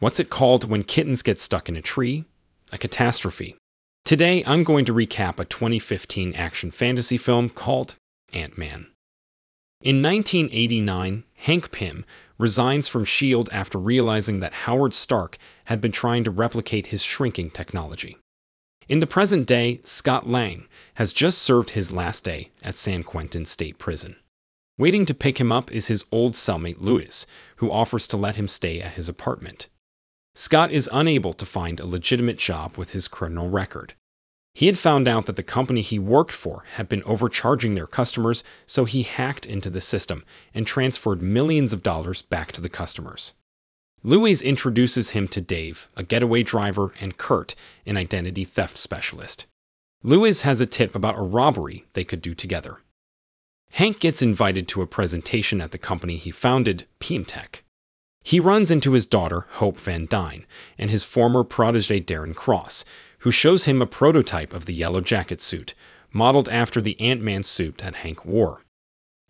What's it called when kittens get stuck in a tree? A catastrophe. Today, I'm going to recap a 2015 action fantasy film called Ant Man. In 1989, Hank Pym resigns from S.H.I.E.L.D. after realizing that Howard Stark had been trying to replicate his shrinking technology. In the present day, Scott Lang has just served his last day at San Quentin State Prison. Waiting to pick him up is his old cellmate Luis, who offers to let him stay at his apartment. Scott is unable to find a legitimate job with his criminal record. He had found out that the company he worked for had been overcharging their customers, so he hacked into the system and transferred millions of dollars back to the customers. Luis introduces him to Dave, a getaway driver, and Kurt, an identity theft specialist. Luis has a tip about a robbery they could do together. Hank gets invited to a presentation at the company he founded, Pymtech. He runs into his daughter, Hope Van Dyne, and his former protege, Darren Cross, who shows him a prototype of the yellow jacket suit, modeled after the Ant Man suit that Hank wore.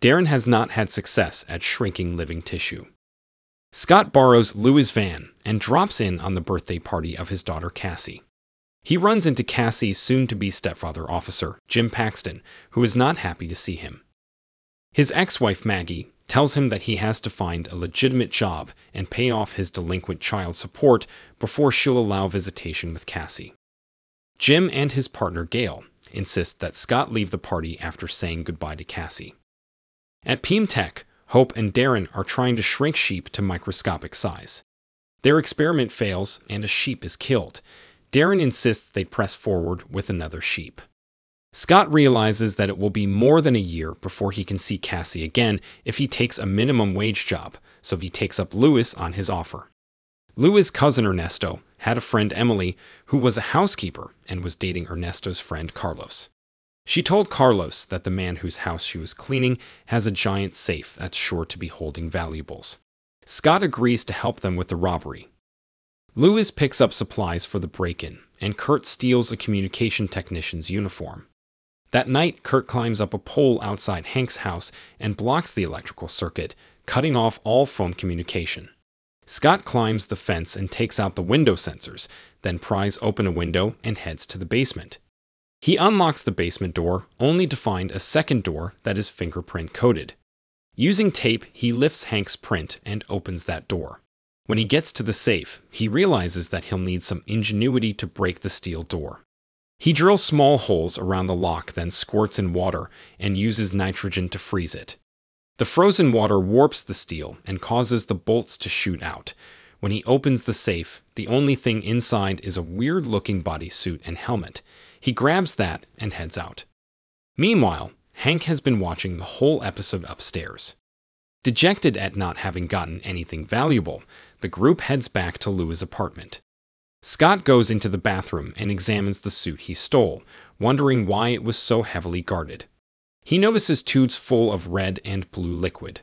Darren has not had success at shrinking living tissue. Scott borrows Luis' van and drops in on the birthday party of his daughter Cassie. He runs into Cassie's soon to be stepfather officer, Jim Paxton, who is not happy to see him. His ex wife Maggie tells him that he has to find a legitimate job and pay off his delinquent child support before she'll allow visitation with Cassie. Jim and his partner Gale insist that Scott leave the party after saying goodbye to Cassie. At Pymtech, Hope and Darren are trying to shrink sheep to microscopic size. Their experiment fails and a sheep is killed. Darren insists they press forward with another sheep. Scott realizes that it will be more than a year before he can see Cassie again if he takes a minimum wage job, so he takes up Luis on his offer. Luis' cousin Ernesto had a friend Emily who was a housekeeper and was dating Ernesto's friend Carlos. She told Carlos that the man whose house she was cleaning has a giant safe that's sure to be holding valuables. Scott agrees to help them with the robbery. Luis picks up supplies for the break in, and Kurt steals a communication technician's uniform. That night, Kurt climbs up a pole outside Hank's house and blocks the electrical circuit, cutting off all phone communication. Scott climbs the fence and takes out the window sensors, then pries open a window and heads to the basement. He unlocks the basement door only to find a second door that is fingerprint coated. Using tape, he lifts Hank's print and opens that door. When he gets to the safe, he realizes that he'll need some ingenuity to break the steel door. He drills small holes around the lock, then squirts in water and uses nitrogen to freeze it. The frozen water warps the steel and causes the bolts to shoot out. When he opens the safe, the only thing inside is a weird looking bodysuit and helmet. He grabs that and heads out. Meanwhile, Hank has been watching the whole episode upstairs. Dejected at not having gotten anything valuable, the group heads back to Luis' apartment. Scott goes into the bathroom and examines the suit he stole, wondering why it was so heavily guarded. He notices tubes full of red and blue liquid.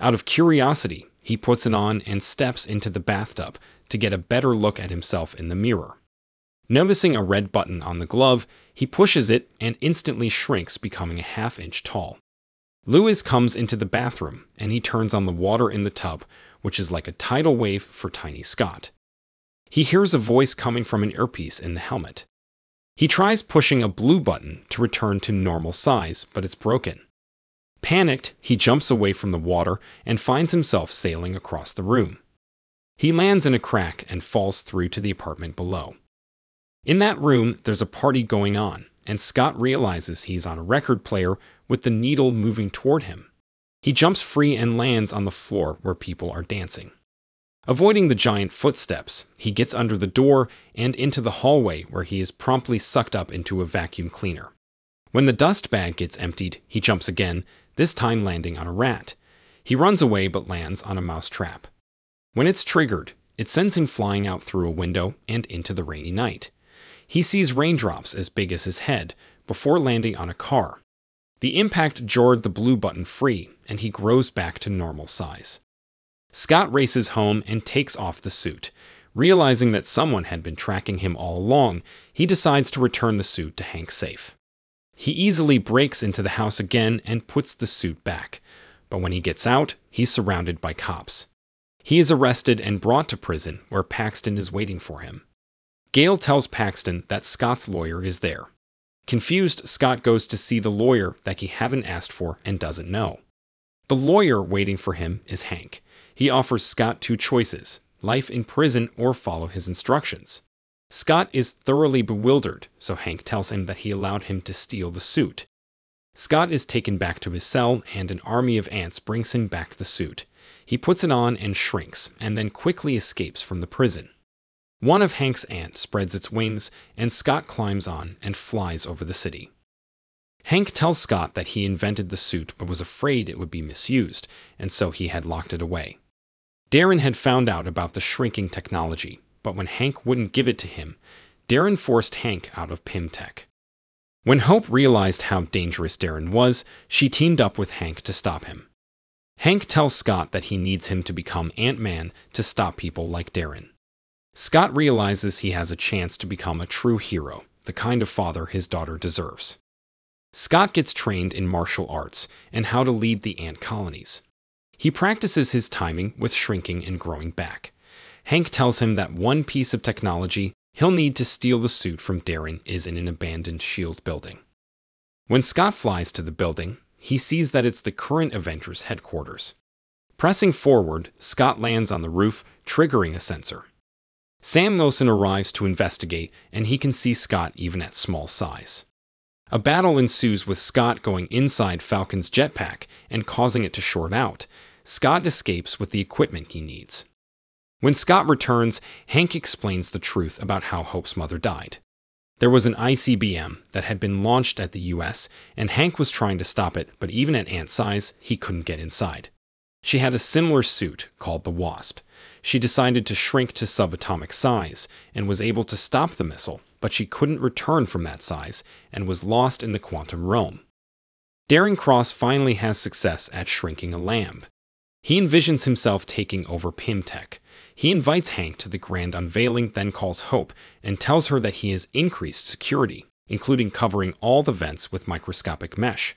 Out of curiosity, he puts it on and steps into the bathtub to get a better look at himself in the mirror. Noticing a red button on the glove, he pushes it and instantly shrinks, becoming a half inch tall. Luis comes into the bathroom and he turns on the water in the tub, which is like a tidal wave for Tiny Scott. He hears a voice coming from an earpiece in the helmet. He tries pushing a blue button to return to normal size, but it's broken. Panicked, he jumps away from the water and finds himself sailing across the room. He lands in a crack and falls through to the apartment below. In that room, there's a party going on, and Scott realizes he's on a record player with the needle moving toward him. He jumps free and lands on the floor where people are dancing. Avoiding the giant footsteps, he gets under the door and into the hallway where he is promptly sucked up into a vacuum cleaner. When the dust bag gets emptied, he jumps again, this time landing on a rat. He runs away but lands on a mouse trap. When it's triggered, it sends him flying out through a window and into the rainy night. He sees raindrops as big as his head before landing on a car. The impact jarred the blue button free, and he grows back to normal size. Scott races home and takes off the suit. Realizing that someone had been tracking him all along, he decides to return the suit to Hank's safe. He easily breaks into the house again and puts the suit back, but when he gets out, he's surrounded by cops. He is arrested and brought to prison where Paxton is waiting for him. Gale tells Paxton that Scott's lawyer is there. Confused, Scott goes to see the lawyer that he haven't asked for and doesn't know. The lawyer waiting for him is Hank. He offers Scott two choices life in prison or follow his instructions. Scott is thoroughly bewildered, so Hank tells him that he allowed him to steal the suit. Scott is taken back to his cell, and an army of ants brings him back the suit. He puts it on and shrinks, and then quickly escapes from the prison. One of Hank's ants spreads its wings, and Scott climbs on and flies over the city. Hank tells Scott that he invented the suit but was afraid it would be misused, and so he had locked it away. Darren had found out about the shrinking technology, but when Hank wouldn't give it to him, Darren forced Hank out of Pymtech. When Hope realized how dangerous Darren was, she teamed up with Hank to stop him. Hank tells Scott that he needs him to become Ant Man to stop people like Darren. Scott realizes he has a chance to become a true hero, the kind of father his daughter deserves. Scott gets trained in martial arts and how to lead the ant colonies. He practices his timing with shrinking and growing back. Hank tells him that one piece of technology he'll need to steal the suit from Darren is in an abandoned S.H.I.E.L.D. building. When Scott flies to the building, he sees that it's the current Avengers headquarters. Pressing forward, Scott lands on the roof, triggering a sensor. Sam Wilson arrives to investigate, and he can see Scott even at small size. A battle ensues with Scott going inside Falcon's jetpack and causing it to short out. Scott escapes with the equipment he needs. When Scott returns, Hank explains the truth about how Hope's mother died. There was an ICBM that had been launched at the US, and Hank was trying to stop it, but even at ant size, he couldn't get inside. She had a similar suit called the Wasp. She decided to shrink to subatomic size and was able to stop the missile, but she couldn't return from that size and was lost in the quantum realm. Darren Cross finally has success at shrinking a lamb. He envisions himself taking over Pymtech. He invites Hank to the grand unveiling, then calls Hope and tells her that he has increased security, including covering all the vents with microscopic mesh.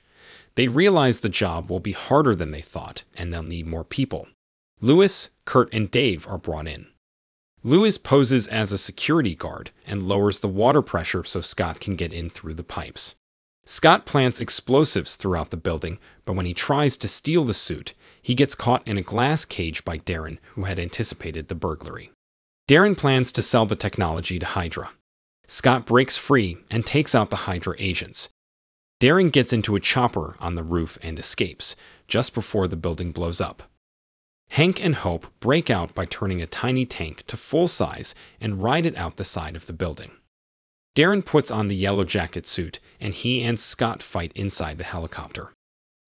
They realize the job will be harder than they thought, and they'll need more people. Luis, Kurt, and Dave are brought in. Luis poses as a security guard and lowers the water pressure so Scott can get in through the pipes. Scott plants explosives throughout the building, but when he tries to steal the suit, he gets caught in a glass cage by Darren, who had anticipated the burglary. Darren plans to sell the technology to Hydra. Scott breaks free and takes out the Hydra agents, Darren gets into a chopper on the roof and escapes, just before the building blows up. Hank and Hope break out by turning a tiny tank to full size and ride it out the side of the building. Darren puts on the yellow jacket suit, and he and Scott fight inside the helicopter.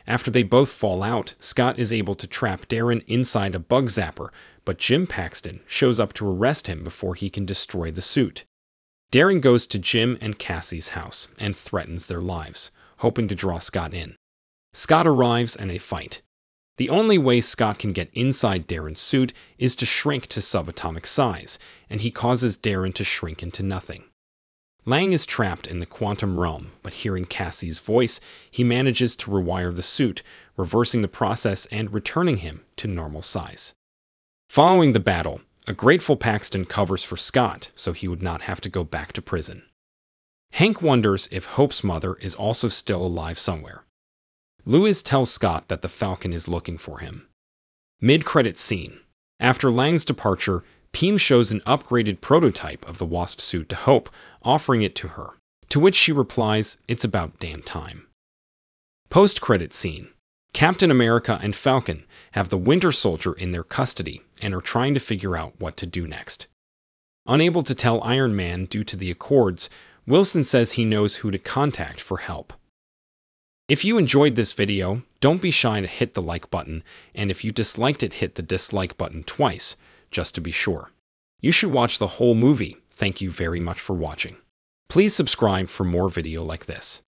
After they both fall out, Scott is able to trap Darren inside a bug zapper, but Jim Paxton shows up to arrest him before he can destroy the suit. Darren goes to Jim and Cassie's house and threatens their lives hoping to draw Scott in. Scott arrives and they fight. The only way Scott can get inside Darren's suit is to shrink to subatomic size, and he causes Darren to shrink into nothing. Lang is trapped in the quantum realm, but hearing Cassie's voice, he manages to rewire the suit, reversing the process and returning him to normal size. Following the battle, a grateful Paxton covers for Scott so he would not have to go back to prison. Hank wonders if Hope's mother is also still alive somewhere. Luis tells Scott that the Falcon is looking for him. Mid credit scene. After Lang's departure, Pym shows an upgraded prototype of the Wasp suit to Hope, offering it to her, to which she replies, It's about damn time. Post credit scene. Captain America and Falcon have the Winter Soldier in their custody and are trying to figure out what to do next. Unable to tell Iron Man due to the Accords, Wilson says he knows who to contact for help. If you enjoyed this video, don't be shy to hit the like button, and if you disliked it, hit the dislike button twice, just to be sure. You should watch the whole movie. Thank you very much for watching. Please subscribe for more video like this.